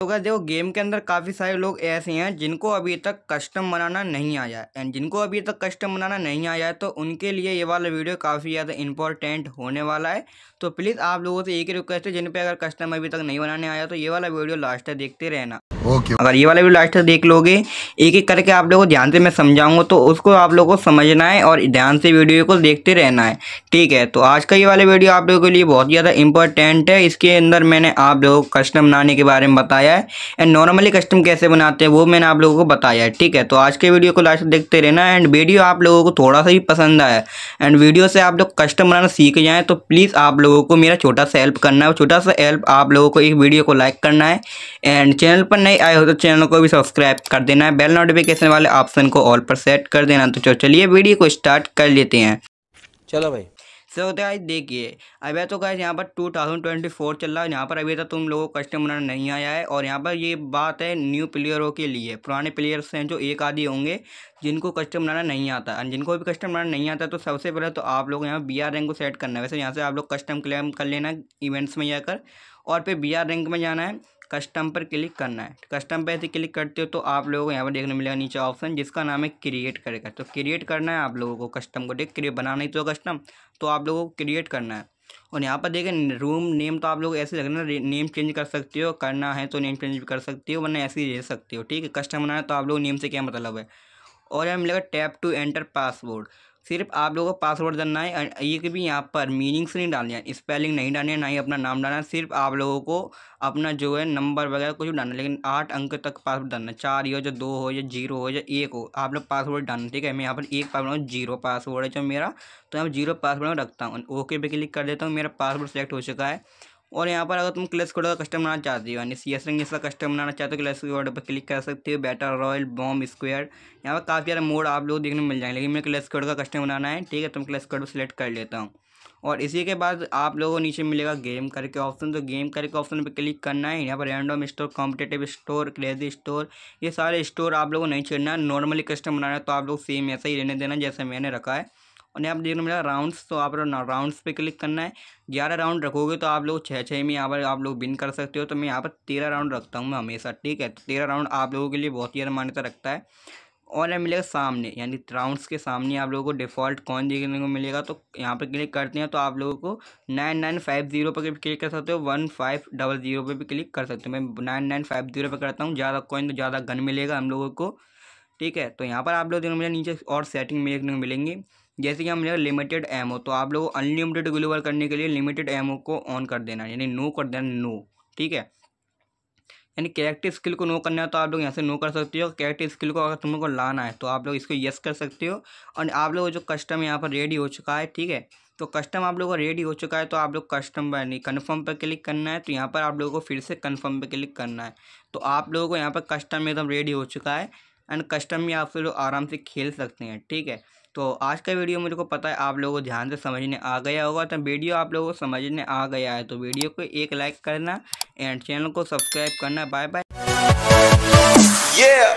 तो देखो, गेम के अंदर काफ़ी सारे लोग ऐसे हैं, जिनको अभी तक कस्टम बनाना नहीं आया एंड जिनको अभी तक कस्टम बनाना नहीं आया है तो उनके लिए ये वाला वीडियो काफ़ी ज़्यादा इंपॉर्टेंट होने वाला है। तो प्लीज़ आप लोगों से एक ही रिक्वेस्ट है, जिन पे अगर कस्टम अभी तक नहीं बनाने आया तो ये वाला वीडियो लास्ट तक देखते रहना। ओके। अगर ये वाला वीडियो लास्ट तक देख लोगे एक एक करके आप लोगों को ध्यान से मैं समझाऊँगा तो उसको आप लोगों को समझना है और ध्यान से वीडियो को देखते रहना है। ठीक है तो आज का ये वाला वीडियो आप लोगों के लिए बहुत ज़्यादा इंपॉर्टेंट है। इसके अंदर मैंने आप लोगों को कस्टम बनाने के बारे में बताया है एंड नॉर्मली कस्टम कैसे बनाते हैं, वो मैंने आप लोगों को बताया है। ठीक है तो आज के वीडियो को लास्ट देखते रहना एंड वीडियो आप लोगों को थोड़ा सा भी पसंद आया एंड वीडियो से आप लोग कस्टम बनाना सीख जाएँ तो प्लीज़ आप लोगों को मेरा छोटा सा हेल्प करना है छोटा सा हेल्प आप लोगों को एक वीडियो को लाइक करना है एंड चैनल पर नए आए हो तो चैनल को भी सब्सक्राइब कर देना है। बेल नोटिफिकेशन वाले ऑप्शन को ऑल पर सेट कर देना। तो चलिए वीडियो को स्टार्ट कर लेते हैं। चलो भाई। सो तो गाइस देखिए अभी तो गाइस यहाँ पर 2024 चल रहा है। यहाँ पर अभी तक तुम लोगों को कस्टम बनाना नहीं आया है। और यहाँ पर ये बात है न्यू प्लेयरों के लिए। पुराने प्लेयर्स हैं जो एक आदि होंगे जिनको कस्टम बनाना नहीं आता। जिनको भी कस्टम बनाना नहीं आता तो सबसे पहले तो आप लोग यहाँ बी आर रैंक को सेट करना है। वैसे यहाँ से आप लोग कस्टम क्लेम कर लेना इवेंट्स में जाकर। और फिर बी आर रैंक में जाना है। कस्टम पर क्लिक करना है। कस्टम पर ऐसे क्लिक करते हो तो आप लोगों को यहाँ पर देखने मिलेगा नीचे ऑप्शन जिसका नाम है क्रिएट करेगा। तो क्रिएट करना है आप लोगों को कस्टम को देख क्रिएट बनाना ही तो कस्टम तो आप लोगों को क्रिएट करना है। और यहाँ पर देखें रूम नेम तो आप लोग ऐसे रखना नेम चेंज कर सकते हो, करना है तो नेम चेंज भी कर सकते हो, वरना ऐसे ही दे सकते हो, ठीक है? कस्टम बनाना है तो आप लोग नेम से क्या मतलब है? और यहाँ मिलेगा टैप टू एंटर पासवर्ड सिर्फ़ आप लोगों को पासवर्ड डालना है एक भी यहाँ पर मीनिंग्स नहीं डालनी है स्पेलिंग नहीं डालनी है, ना ही अपना नाम डालना है, सिर्फ़ आप लोगों को अपना जो है नंबर वगैरह कुछ डालना है, लेकिन आठ अंक तक पासवर्ड डालना है, चार हो या दो हो या ज़ीरो हो या एक हो, आप लोग पासवर्ड डालना, ठीक है? मैं यहाँ पर एक पासवर्ड ज़ीरो पासवर्ड है जो मेरा तो यहाँ ज़ीरो पासवर्ड में रखता हूँ। ओके पे क्लिक कर देता हूँ, मेरा पासवर्ड सेलेक्ट हो चुका है। और यहाँ पर अगर तुम क्लेस कोड का कस्टम बनाना चाहते हो, यानी सी एस रंग इसका कस्टम बनाना चाहते हो क्लेस कोड पर क्लिक कर सकते हो बैटर रॉयल बॉम्ब स्क्वायर यहाँ पर काफ़ी सारे मोड आप लोग देखने मिल जाएँगे, लेकिन मैं क्लेस कोड का कस्टम बनाना है, ठीक है? तुम क्लेस कोड सेलेक्ट कर लेता हूँ। और इसी के बाद आप लोगों को नीचे मिलेगा गेम करके ऑप्शन तो गेम करके ऑप्शन पे क्लिक करना है। यहाँ पर random store competitive store crazy store ये सारे स्टोर आप लोगों को नहीं छेड़ना है। नॉर्मली कस्टम बनाना है तो आप लोग सेम ऐसा ही रहने देना जैसे मैंने रखा है। और यहाँ पर देखने मिला राउंड्स तो आप लोग राउंड्स पे क्लिक करना है। ग्यारह राउंड रखोगे तो आप लोग छः छः में यहाँ पर आप लोग विन कर सकते हो। तो मैं यहाँ पर तेरह राउंड रखता हूँ मैं हमेशा, ठीक है? तेरह राउंड आप लोगों के लिए बहुत ही ज़्यादा मान्यता रखता है। और यहाँ मिलेगा सामने, यानी राउंड्स के सामने आप लोगों को डिफ़ॉल्ट कौन देखने को मिलेगा। तो यहाँ पर क्लिक करते हैं तो आप लोगों को नाइन नाइन फाइव ज़ीरो पर भी क्लिक कर सकते हो वन फाइव डबल ज़ीरो पर भी क्लिक कर सकते हो। मैं नाइन नाइन फाइव ज़ीरो पर करता हूँ, ज़्यादा कॉइन तो ज़्यादा गन मिलेगा हम लोगों को, ठीक है? तो यहाँ पर आप लोग देखने मिले, नीचे और सेटिंग में देखने को मिलेंगी। जैसे कि हम मिलेगा लिमिटेड एमओ तो आप लोगों अनलिमिटेड ग्लोबल करने के लिए लिमिटेड एमओ को ऑन कर देना यानी नो कर देना नो ठीक है? यानी कैरेक्टर स्किल को नो करना है तो आप लोग यहाँ से नो कर सकते हो कैरेक्टर स्किल को अगर तुम लोग को लाना है तो आप लोग इसको यस कर सकते हो, और आप लोग जो कस्टम यहाँ पर रेडी हो चुका है, ठीक है? तो कस्टम आप लोगों का रेडी हो चुका है तो आप लोग कस्टम यानी कन्फर्म पर क्लिक करना है तो यहाँ पर आप लोगों को फिर से कन्फर्म पर क्लिक करना है। तो आप लोगों को यहाँ पर कस्टम एकदम रेडी हो चुका है एंड कस्टम में आप लोग आराम से खेल सकते हैं, ठीक है? तो आज का वीडियो मुझे को पता है, आप लोगों को ध्यान से समझने आ गया होगा। तो वीडियो आप लोगों को समझने आ गया है तो वीडियो को एक लाइक करना एंड चैनल को सब्सक्राइब करना। Bye bye yeah.